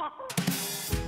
Papa.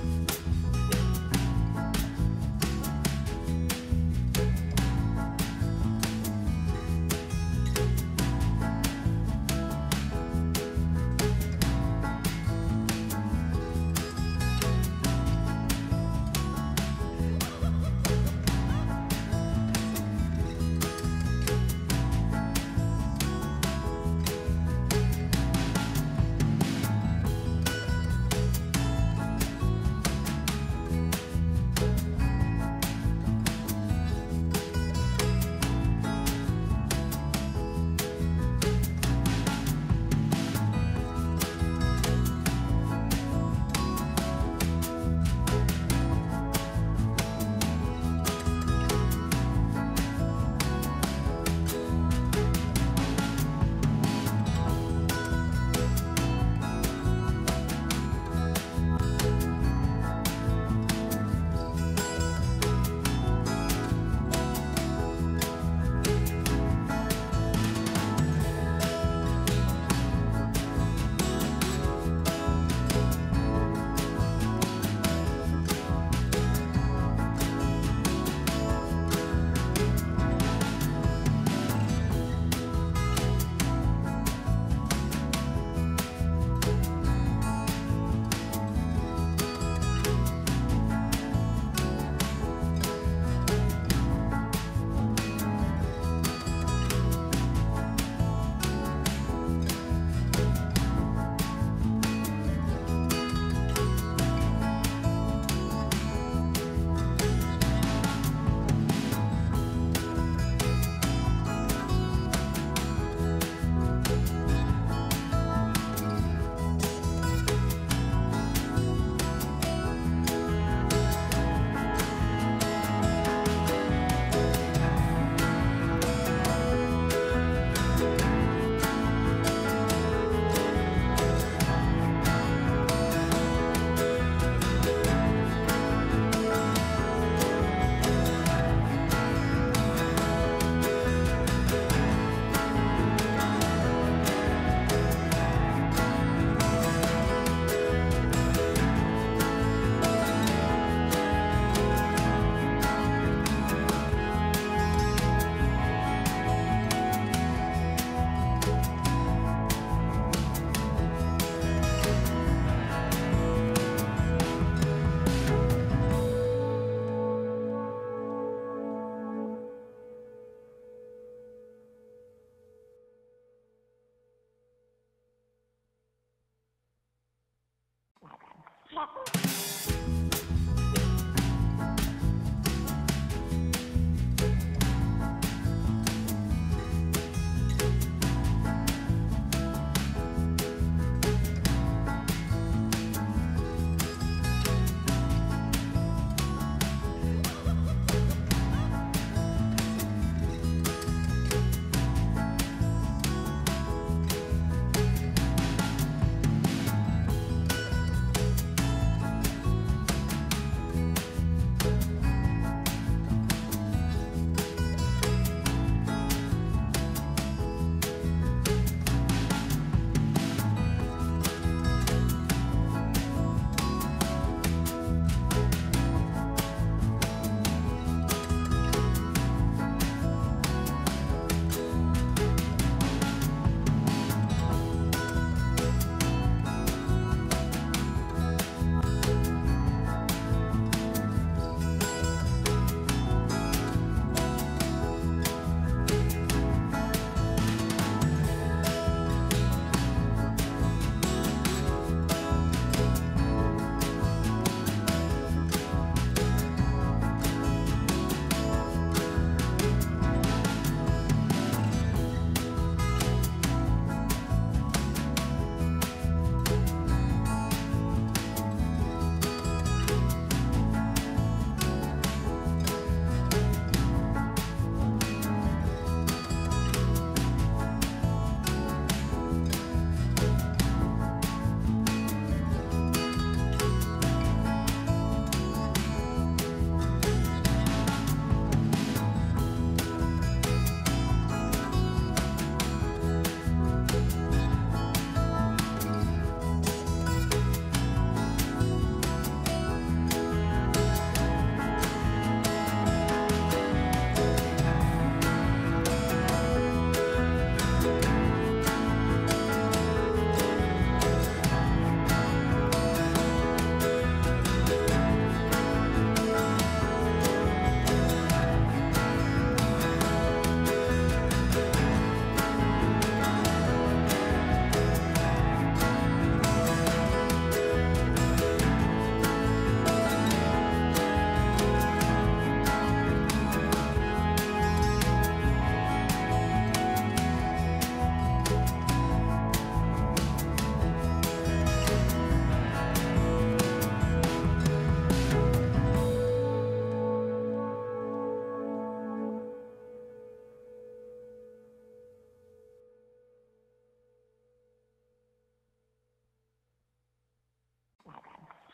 Ha ha ha!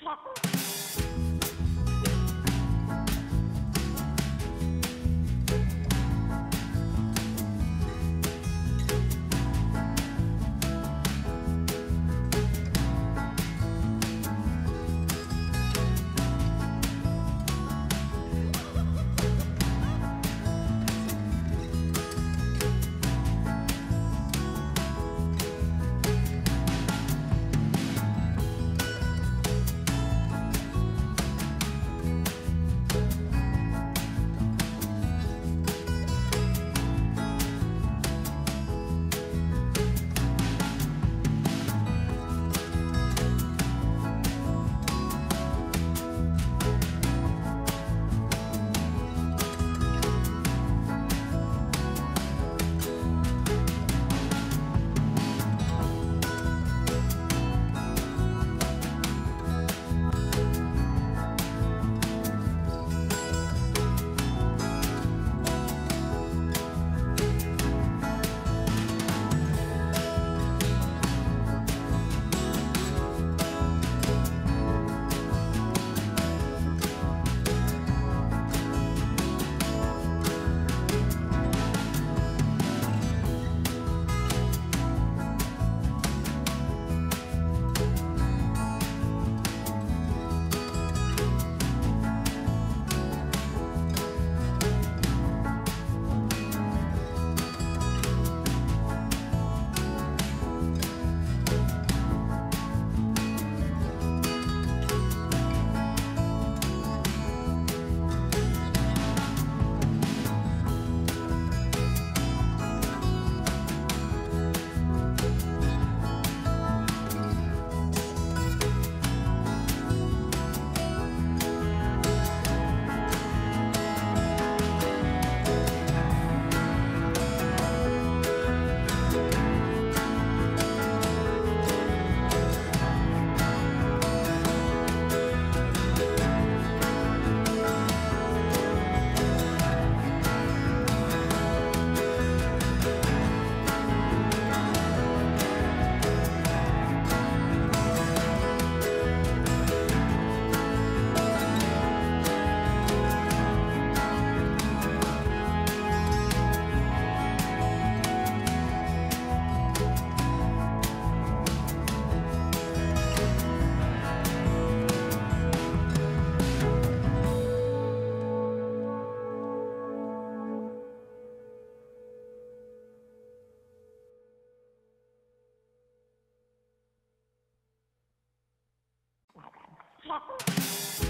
Thank motherfucker.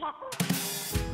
Yeah.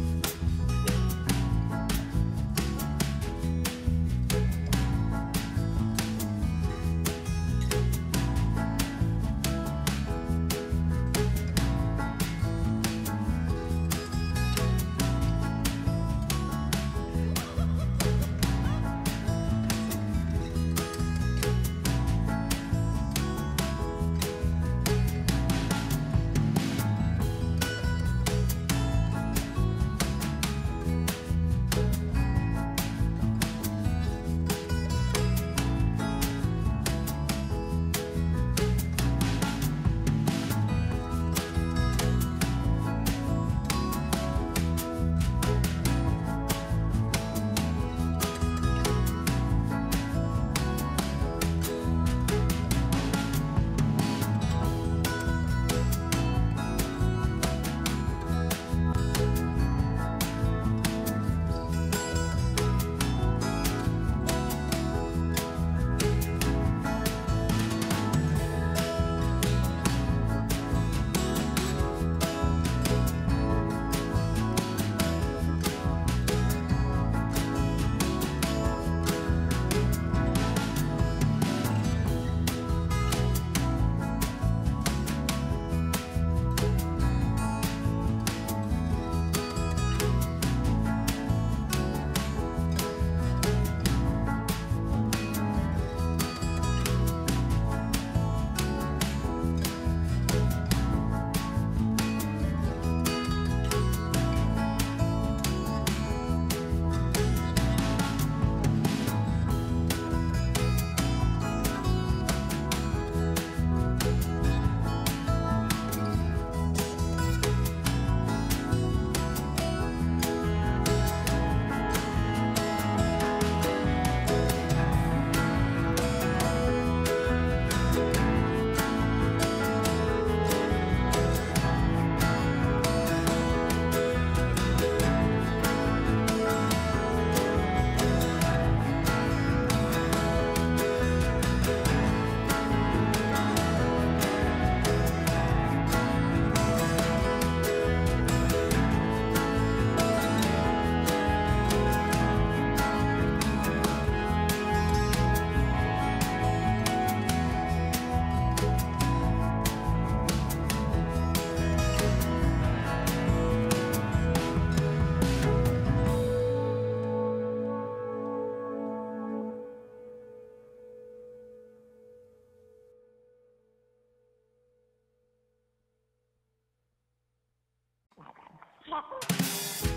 Ha ha ha!